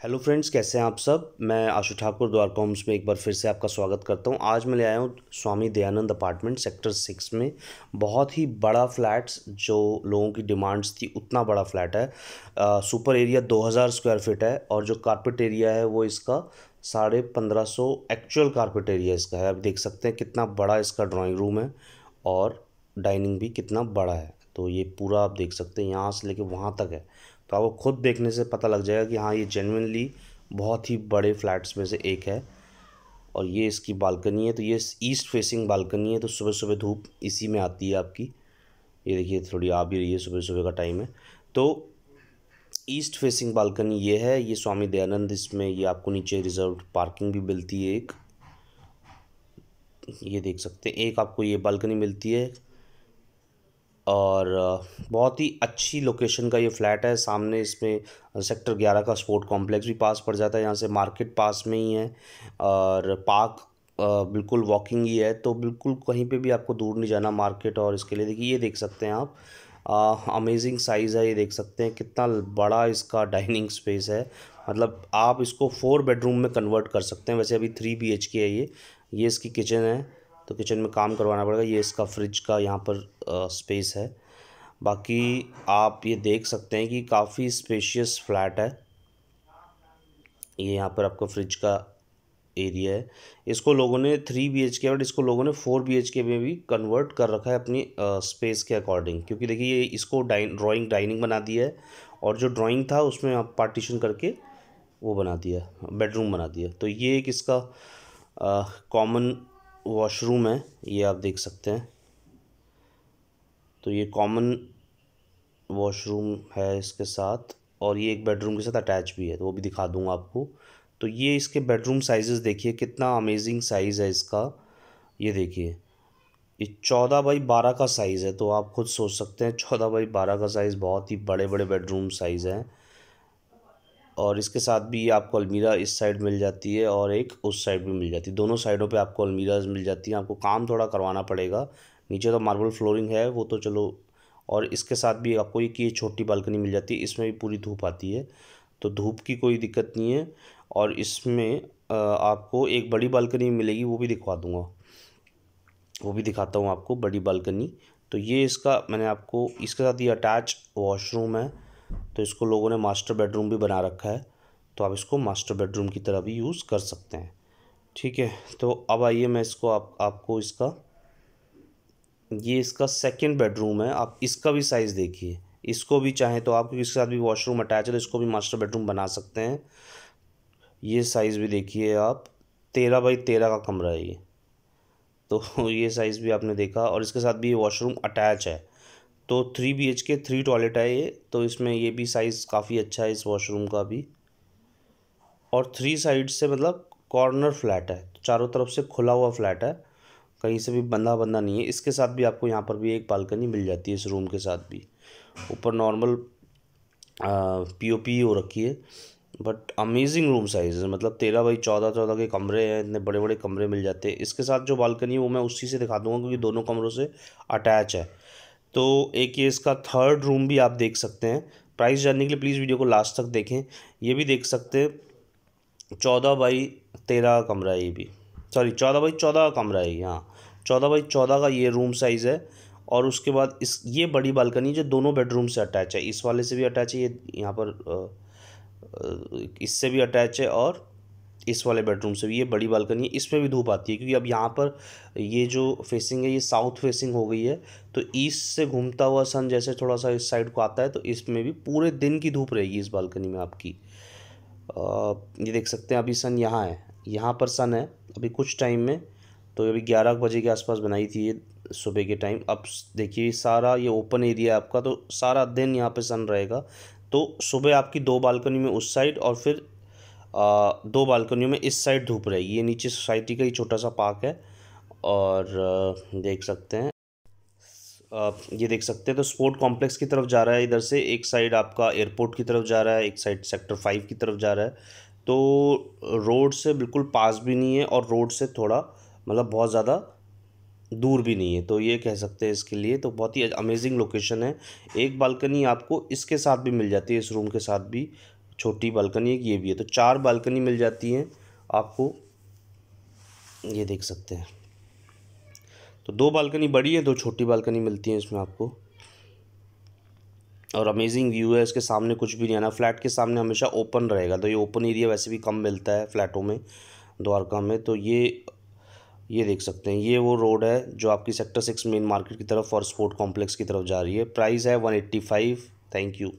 Hello friends कैसे हैं आप सब? मैं आशु ठाकुर द्वारका होम्स में एक बार फिर से आपका स्वागत करता हूँ। आज मैं ले आया हूँ Swami Dayanand apartment sector six में। बहुत ही बड़ा फ्लैट्स जो लोगों की डिमांड्स थी उतना बड़ा फ्लैट है। आ, सुपर एरिया 2000 स्क्वायर फीट है और जो कारपेट एरिया है वो इसका साढ़े पंद्रह सौ एक्चुअल कारपेट एरिया इसका है। आप देख सकते हैं कितना बड़ा इसका ड्राॅइंग रूम है और डाइनिंग भी कितना बड़ा है। तो ये पूरा आप देख सकते हैं यहाँ से लेके वहाँ तक है। तो आपको खुद देखने से पता लग जाएगा कि हाँ ये जेनविनली बहुत ही बड़े फ्लैट्स में से एक है। और ये इसकी बालकनी है तो ये ईस्ट फेसिंग बालकनी है तो सुबह सुबह धूप इसी में आती है आपकी। ये देखिए, थोड़ी आ भी रही है सुबह सुबह का टाइम है। तो ईस्ट फेसिंग बालकनी ये है, ये स्वामी दयानंद इसमें, ये आपको नीचे रिज़र्व पार्किंग भी मिलती है एक। ये देख सकते हैं, एक आपको ये बालकनी मिलती है। और बहुत ही अच्छी लोकेशन का ये फ्लैट है। सामने इसमें सेक्टर ग्यारह का स्पोर्ट कॉम्प्लेक्स भी पास पड़ जाता है। यहाँ से मार्केट पास में ही है और पार्क बिल्कुल वॉकिंग ही है। तो बिल्कुल कहीं पे भी आपको दूर नहीं जाना मार्केट और इसके लिए। देखिए, ये देख सकते हैं आप। अमेजिंग साइज़ है, ये देख सकते हैं। कितना बड़ा इसका डाइनिंग स्पेस है। मतलब आप इसको फोर बेडरूम में कन्वर्ट कर सकते हैं। वैसे अभी थ्री बी एच के है ये। ये इसकी किचन है। तो किचन में काम करवाना पड़ेगा। ये इसका फ्रिज का यहाँ पर आ, स्पेस है। बाकी आप ये देख सकते हैं कि काफ़ी स्पेशियस फ्लैट है। ये यहाँ पर आपका फ्रिज का एरिया है। इसको लोगों ने three B H K but इसको लोगों ने फोर बी एच के में भी कन्वर्ट कर रखा है अपनी स्पेस के अकॉर्डिंग क्योंकि देखिए ये इसको डाइन ड्राइंग डाइनिंग बना दिया है। और जो ड्राइंग था उसमें आप पार्टीशन करके वो बना दिया बेडरूम बना दिया। तो ये एक इसका कॉमन वॉशरूम है, ये आप देख सकते हैं। तो ये कॉमन वॉशरूम है इसके साथ और ये एक बेडरूम के साथ अटैच भी है तो वो भी दिखा दूँगा आपको। तो ये इसके बेडरूम साइजेस देखिए, कितना अमेजिंग साइज़ है इसका। ये देखिए, ये चौदह बाई बारह का साइज़ है तो आप खुद सोच सकते हैं, चौदह बाई बारह का साइज़ बहुत ही बड़े बड़े बेडरूम साइज़ हैं। और इसके साथ भी आपको अलमीरा इस साइड मिल जाती है और एक उस साइड भी मिल जाती है। दोनों साइडों पे आपको अलमीरा मिल जाती हैं। आपको काम थोड़ा करवाना पड़ेगा। नीचे तो मार्बल फ्लोरिंग है, वो तो चलो। और इसके साथ भी आपको एक ये छोटी बालकनी मिल जाती है, इसमें भी पूरी धूप आती है। तो धूप की कोई दिक्कत नहीं है और इसमें आपको एक बड़ी बालकनी मिलेगी, वो भी दिखवा दूँगा। वो भी दिखाता हूँ आपको, बड़ी बालकनी। तो ये इसका मैंने आपको, इसके साथ ये अटैच वॉशरूम है। तो इसको लोगों ने मास्टर बेडरूम भी बना रखा है। तो आप इसको मास्टर बेडरूम की तरह भी यूज़ कर सकते हैं। ठीक है तो अब आइए मैं इसको आप, आपको इसका, ये इसका सेकंड बेडरूम है। आप इसका भी साइज़ देखिए। इसको भी चाहें तो आप इसके साथ भी वॉशरूम अटैच है तो इसको भी मास्टर बेडरूम बना सकते हैं। ये साइज़ भी देखिए आप, तेरह बाई तेरह का कमरा है ये। तो ये साइज़ भी आपने देखा और इसके साथ भी ये वॉशरूम अटैच है। तो three B H K three toilet है ये तो इसमें ये भी साइज़ काफ़ी अच्छा है इस वॉशरूम का भी। और थ्री साइड से मतलब कॉर्नर फ्लैट है तो चारों तरफ़ से खुला हुआ फ्लैट है, कहीं से भी बंधा बंधा नहीं है। इसके साथ भी आपको यहाँ पर भी एक बालकनी मिल जाती है इस रूम के साथ भी। ऊपर नॉर्मल पी ओ पी हो रखी है बट अमेजिंग रूम साइज़ है। मतलब तेरह बाई चौदह चौदह के कमरे हैं, इतने बड़े बड़े कमरे मिल जाते हैं। इसके साथ जो बालकनी है, वो मैं उसी से दिखा दूँगा, क्योंकि दोनों कमरों से अटैच है। तो एक ये इसका थर्ड रूम भी आप देख सकते हैं। प्राइस जानने के लिए प्लीज़ वीडियो को लास्ट तक देखें। ये भी देख सकते हैं। चौदह बाई तेरह कमरा है ये भी। सॉरी चौदह बाई चौदह का कमरा है यहाँ चौदह बाई चौदह का ये रूम साइज़ है। और उसके बाद इस, ये बड़ी बालकनी जो दोनों बेडरूम से अटैच है। इस वाले से भी अटैच है, ये यहाँ पर इससे भी अटैच है और इस वाले बेडरूम से भी ये बड़ी बालकनी है, इसमें भी धूप आती है, क्योंकि अब यहाँ पर ये जो फेसिंग है, ये साउथ फेसिंग हो गई है तो ईस्ट से घूमता हुआ सन जैसे थोड़ा सा इस साइड को आता है तो इसमें भी पूरे दिन की धूप रहेगी इस बालकनी में आपकी। ये देख सकते हैं, अभी सन यहाँ है, यहाँ पर सन है, अभी कुछ टाइम में तो अभी ग्यारह बजे के आसपास बनाई थी ये सुबह के टाइम अब देखिए सारा, ये ओपन एरिया है आपका तो सारा दिन यहाँ पे सन रहेगा तो सुबह आपकी दो बालकनी में उस साइड और फिर दो बालकनियों में इस साइड धूप रहेगी ये नीचे सोसाइटी का ही छोटा सा पार्क है और देख सकते हैं। ये देख सकते हैं तो स्पोर्ट कॉम्प्लेक्स की तरफ़ जा रहा है इधर से। एक साइड आपका एयरपोर्ट की तरफ़ जा रहा है, एक साइड सेक्टर फाइव की तरफ़ जा रहा है। तो रोड से बिल्कुल पास भी नहीं है और रोड से थोड़ा मतलब बहुत ज़्यादा दूर भी नहीं है। तो ये कह सकते हैं इसके लिए तो बहुत ही अमेजिंग लोकेशन है। एक बालकनी आपको इसके साथ भी मिल जाती है, इस रूम के साथ भी। छोटी बालकनी, एक ये भी है। तो चार बालकनी मिल जाती हैं। आपको ये देख सकते हैं। तो दो बालकनी बड़ी है, दो छोटी बालकनी मिलती हैं इसमें आपको। और अमेजिंग व्यू है, इसके सामने कुछ भी नहीं आना। फ्लैट के सामने हमेशा ओपन रहेगा। तो ये ओपन एरिया वैसे भी कम मिलता है फ्लैटों में, द्वारका में। तो ये ये देख सकते हैं। ये वो रोड है जो आपकी सेक्टर सिक्स मेन मार्केट की तरफ़ और स्पोर्ट कॉम्प्लेक्स की तरफ़ जा रही है। प्राइस है one eighty five thank you